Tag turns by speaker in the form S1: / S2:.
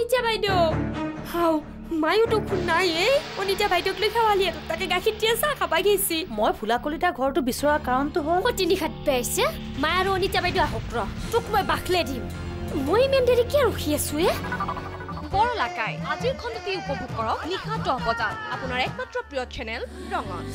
S1: অনিতা বাইদেউ। হাও মায়োতো খুন নাই এই অনিতা বাইদেউক লৈ খেৱালি আৰু তাকে গাখীৰ দিয়া চাহ খাবা গৈছি
S2: মই ফুলা কলিতা ঘৰটো বিচৰা কাৰণটো হ'ল
S1: অতি নিশাত পাইছে মা আৰু অনিতা বাইদেউ আহক ৰ তোক মই বাখলে দিম। মই ইমান দেৰি কিয় ৰখি আছো এ?
S3: বৰলাকাই আজিৰ খণ্ডটি উপভোগ কৰক নিশা দহ বজাত। আপোনাৰ একমাত্ৰ প্ৰিয় চেনেল ৰঙত।